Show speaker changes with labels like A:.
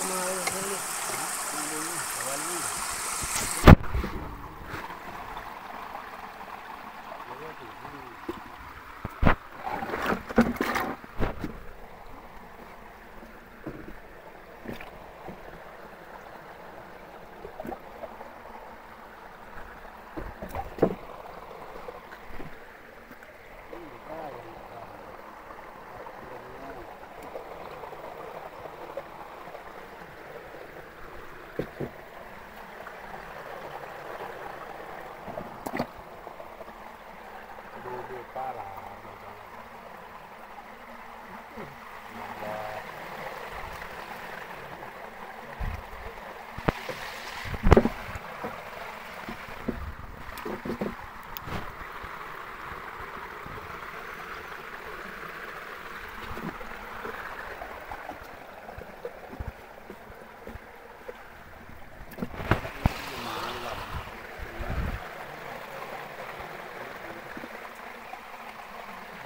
A: 我们还有作业。